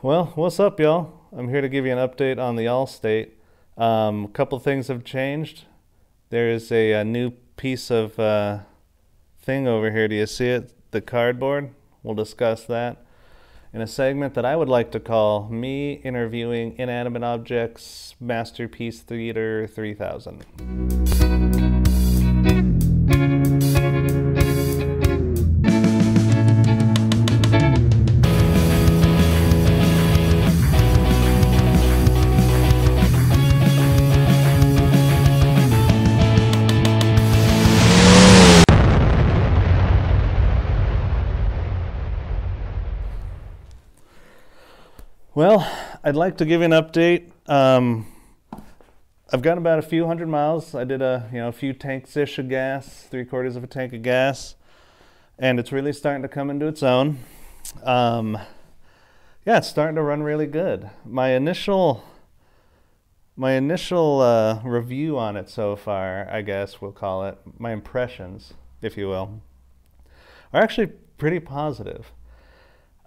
Well, what's up, y'all? I'm here to give you an update on the Allstate. Um, a couple things have changed. There is a, a new piece of uh, thing over here. Do you see it? The cardboard. We'll discuss that in a segment that I would like to call Me Interviewing Inanimate Objects Masterpiece Theater 3000. Well, I'd like to give you an update. Um, I've got about a few hundred miles. I did a you know a few tanks ish of gas, three quarters of a tank of gas, and it's really starting to come into its own. Um, yeah, it's starting to run really good. My initial my initial uh, review on it so far, I guess we'll call it my impressions, if you will, are actually pretty positive.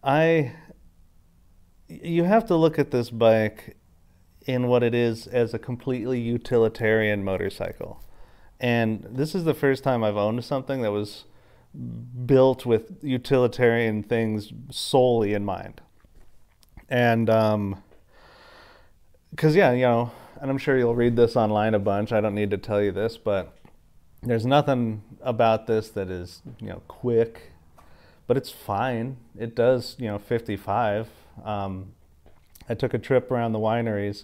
I you have to look at this bike in what it is as a completely utilitarian motorcycle. And this is the first time I've owned something that was built with utilitarian things solely in mind. And, um, because, yeah, you know, and I'm sure you'll read this online a bunch. I don't need to tell you this, but there's nothing about this that is, you know, quick, but it's fine. It does, you know, 55 um, I took a trip around the wineries,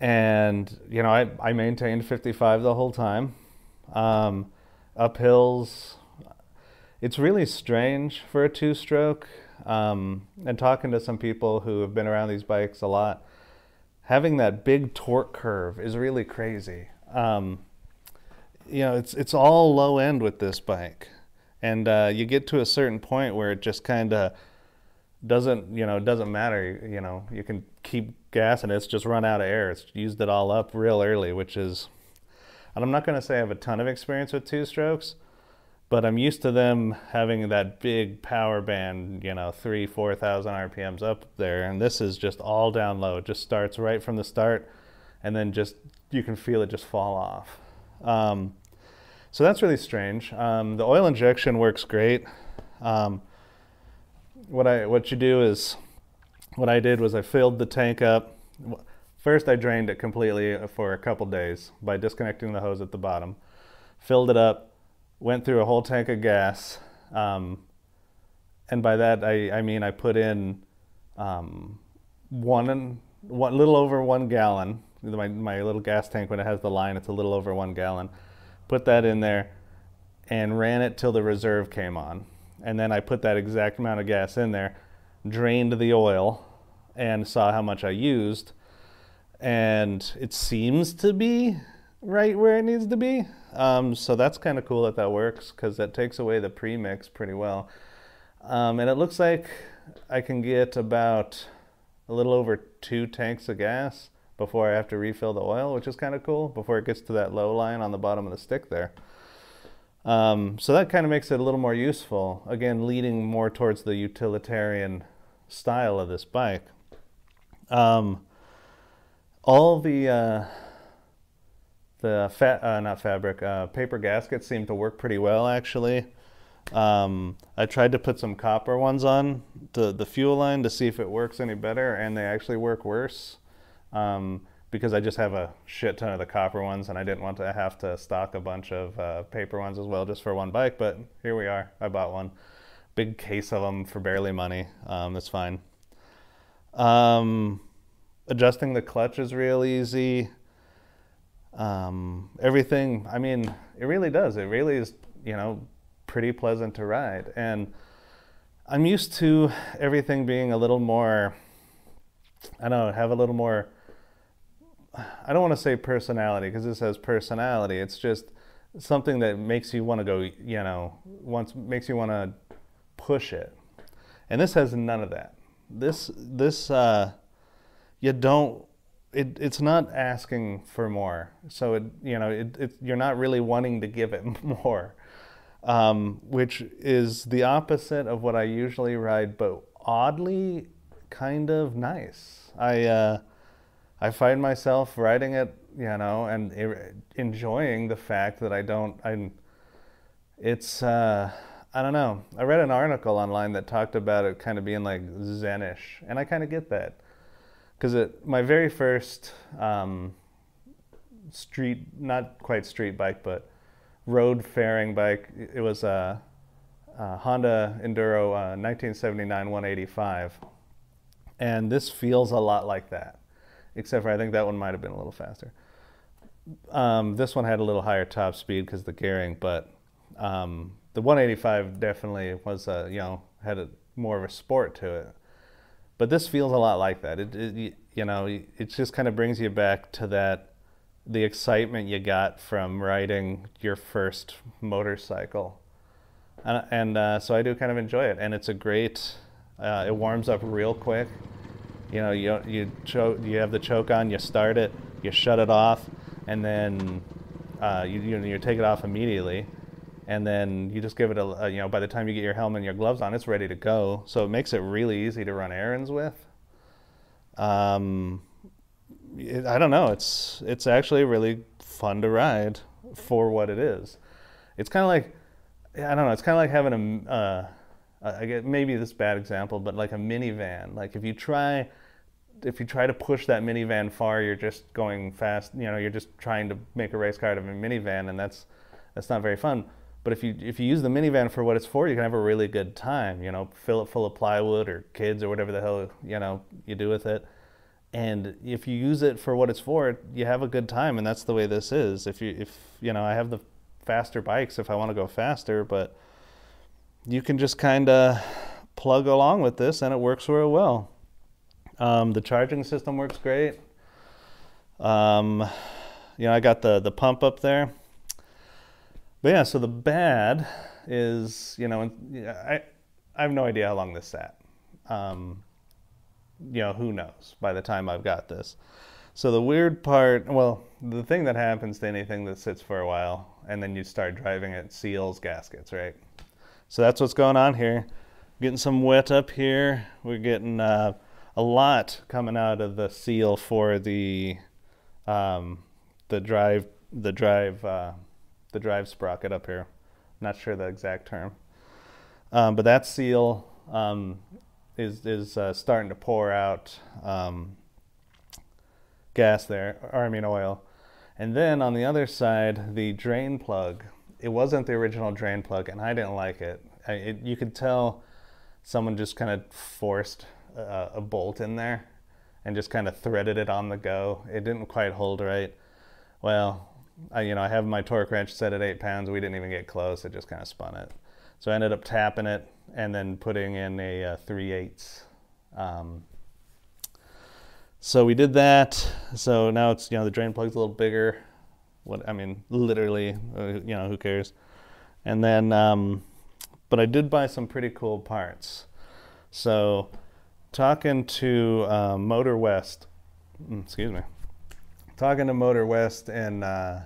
and you know I, I maintained 55 the whole time. Um, up hills, it's really strange for a two-stroke. Um, and talking to some people who have been around these bikes a lot, having that big torque curve is really crazy. Um, you know, it's it's all low end with this bike, and uh, you get to a certain point where it just kind of doesn't you know doesn't matter you know you can keep gassing it's just run out of air. It's used it all up real early which is and i'm not going to say i have a ton of experience with two strokes but i'm used to them having that big power band you know three four thousand rpms up there. And this is just all down low. It just starts right from the start and then just you can feel it just fall off. Um, so that's really strange. Um, the oil injection works great. Um, what I what you do is what I did was I filled the tank up. First, I drained it completely for a couple days by disconnecting the hose at the bottom. Filled it up, went through a whole tank of gas, um, and by that I, I mean I put in um, one one little over one gallon. My my little gas tank when it has the line, it's a little over one gallon. Put that in there, and ran it till the reserve came on and then I put that exact amount of gas in there, drained the oil, and saw how much I used. And it seems to be right where it needs to be. Um, so that's kind of cool that that works because that takes away the premix pretty well. Um, and it looks like I can get about a little over two tanks of gas before I have to refill the oil, which is kind of cool before it gets to that low line on the bottom of the stick there. Um, so that kind of makes it a little more useful. Again, leading more towards the utilitarian style of this bike. Um, all the uh, the fat, uh, not fabric, uh, paper gaskets seem to work pretty well actually. Um, I tried to put some copper ones on the, the fuel line to see if it works any better, and they actually work worse. Um, because I just have a shit ton of the copper ones and I didn't want to have to stock a bunch of uh, paper ones as well just for one bike. But here we are. I bought one. Big case of them for barely money. Um, that's fine. Um, adjusting the clutch is real easy. Um, everything, I mean, it really does. It really is, you know, pretty pleasant to ride. And I'm used to everything being a little more, I don't know, have a little more I don't want to say personality because this has personality. It's just something that makes you want to go, you know, wants makes you want to push it. And this has none of that. This this uh, you don't. It, it's not asking for more. So it you know it, it you're not really wanting to give it more, um, which is the opposite of what I usually ride. But oddly, kind of nice. I uh, I find myself riding it, you know, and enjoying the fact that I don't. I'm. It's. Uh, I don't know. I read an article online that talked about it kind of being like Zenish, and I kind of get that because it my very first um, street, not quite street bike, but road faring bike. It was a, a Honda Enduro uh, 1979 185, and this feels a lot like that, except for I think that one might have been a little faster. Um, this one had a little higher top speed because the gearing, but um, the 185 definitely was a you know had a more of a sport to it. But this feels a lot like that. It, it you know it just kind of brings you back to that the excitement you got from riding your first motorcycle. And, and uh, so I do kind of enjoy it. And it's a great, uh, it warms up real quick. You know, you, you, choke, you have the choke on, you start it, you shut it off, and then uh, you, you, you take it off immediately. And then you just give it a, a, you know, by the time you get your helmet and your gloves on, it's ready to go. So it makes it really easy to run errands with. Um, it, I don't know. It's it's actually really fun to ride for what it is. It's kind of like I don't know. It's kind of like having a uh, I get maybe this bad example, but like a minivan. Like if you try if you try to push that minivan far, you're just going fast. You know, you're just trying to make a race car out of a minivan, and that's that's not very fun. But if you if you use the minivan for what it's for, you can have a really good time. You know, fill it full of plywood or kids or whatever the hell you know you do with it and if you use it for what it's for you have a good time and that's the way this is if you if you know i have the faster bikes if i want to go faster but you can just kind of plug along with this and it works real well um, the charging system works great um, you know i got the the pump up there but yeah so the bad is you know i i have no idea how long this sat um, you know, who knows by the time I've got this. So the weird part, well, the thing that happens to anything that sits for a while and then you start driving it seals gaskets, right? So that's what's going on here. Getting some wet up here. We're getting uh, a lot coming out of the seal for the um, the drive the drive uh, the drive sprocket up here. Not sure the exact term, um, but that seal um, is is uh, starting to pour out um, gas there, or I mean oil. And then on the other side, the drain plug. It wasn't the original drain plug, and I didn't like it. I, it you could tell someone just kind of forced a, a bolt in there and just kind of threaded it on the go. It didn't quite hold right. Well, I, you know, I have my torque wrench set at eight pounds. We didn't even get close. It just kind of spun it. So I ended up tapping it and then putting in a, uh, 3 eighths. Um, so we did that. So now it's, you know, the drain plug's a little bigger. What, I mean, literally, uh, you know, who cares? And then, um, but I did buy some pretty cool parts. So talking to uh, Motor West, mm, excuse me, talking to Motor West and uh,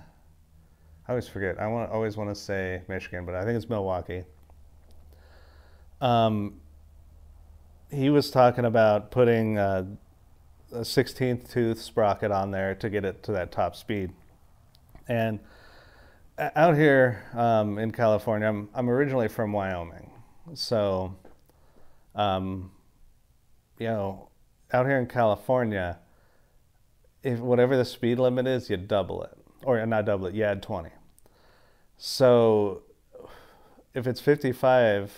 I always forget. I want always want to say Michigan, but I think it's Milwaukee. Um, he was talking about putting uh, a 16th tooth sprocket on there to get it to that top speed. And out here um, in California, I'm, I'm originally from Wyoming. So, um, you know, out here in California, if whatever the speed limit is, you double it. Or not double it, you add 20. So if it's 55,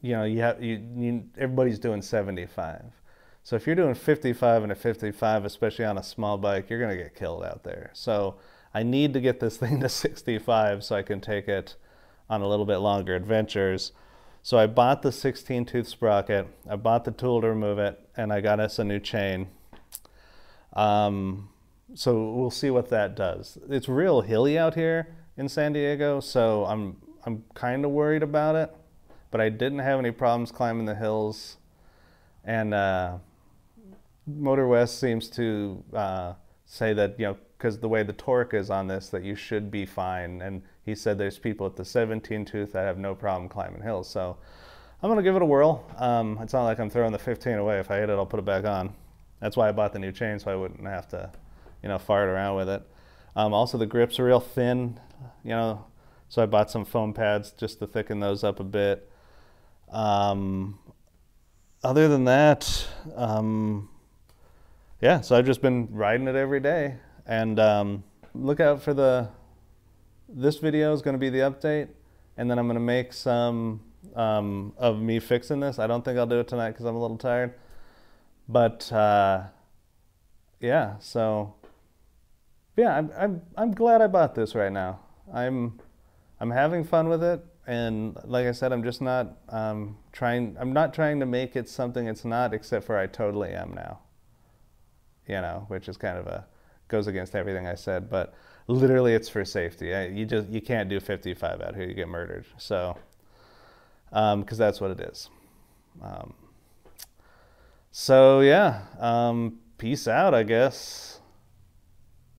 you know, you have you, you everybody's doing 75. So if you're doing 55 and a 55, especially on a small bike, you're going to get killed out there. So I need to get this thing to 65 so I can take it on a little bit longer adventures. So I bought the 16 tooth sprocket, I bought the tool to remove it, and I got us a new chain. Um, so we'll see what that does. It's real hilly out here in San Diego, so I'm I'm kind of worried about it but I didn't have any problems climbing the hills. And uh, Motor West seems to uh, say that, you know, because the way the torque is on this, that you should be fine. And he said there's people at the 17 tooth that have no problem climbing hills. So I'm gonna give it a whirl. Um, it's not like I'm throwing the 15 away. If I hit it, I'll put it back on. That's why I bought the new chain, so I wouldn't have to, you know, fart around with it. Um, also, the grips are real thin, you know, so I bought some foam pads just to thicken those up a bit. Um, other than that, um, yeah, so I've just been riding it every day. And um, look out for the, this video is going to be the update. And then I'm going to make some um, of me fixing this. I don't think I'll do it tonight because I'm a little tired. But uh, yeah, so yeah, I'm, I'm, I'm glad I bought this right now. I'm, I'm having fun with it. And like I said, I'm just not um, trying, I'm not trying to make it something it's not, except for I totally am now. You know, which is kind of a, goes against everything I said, but literally it's for safety. You just, you can't do 55 out here, you get murdered. So, because um, that's what it is. Um, so yeah, um, peace out, I guess.